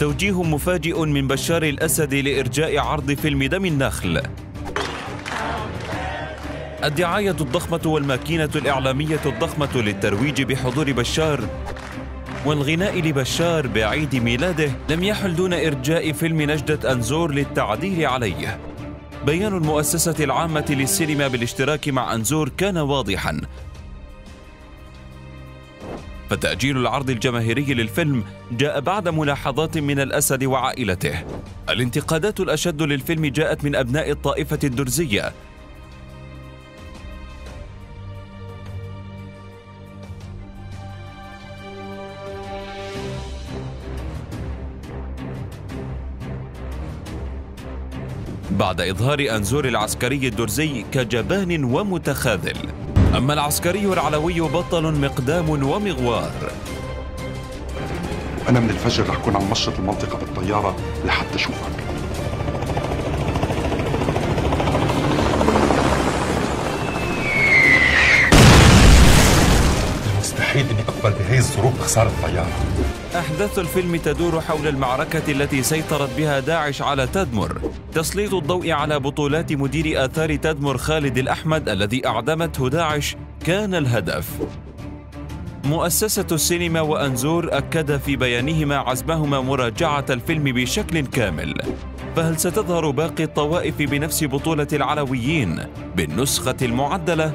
توجيه مفاجئ من بشار الأسد لإرجاء عرض فيلم دم النخل. الدعاية الضخمة والماكينة الإعلامية الضخمة للترويج بحضور بشار والغناء لبشار بعيد ميلاده لم يحل دون إرجاء فيلم نجدة أنزور للتعديل عليه. بيان المؤسسة العامة للسينما بالاشتراك مع أنزور كان واضحا. فتأجيل العرض الجماهيري للفيلم جاء بعد ملاحظات من الأسد وعائلته. الانتقادات الأشد للفيلم جاءت من أبناء الطائفة الدرزية. بعد إظهار أنزور العسكري الدرزي كجبان ومتخاذل. أما العسكري العلوي بطل مقدام ومغوار. أنا من الفجر رح كون عم مشط المنطقة بالطيارة لحتى أشوفك مستحيل إني أقبل بهي الظروف بخسارة الطيارة. أحداث الفيلم تدور حول المعركة التي سيطرت بها داعش على تدمر. تسليط الضوء على بطولات مدير آثار تدمر خالد الأحمد الذي أعدمته داعش كان الهدف. مؤسسة السينما وأنزور أكد في بيانهما عزمهما مراجعة الفيلم بشكل كامل. فهل ستظهر باقي الطوائف بنفس بطولة العلويين بالنسخة المعدلة؟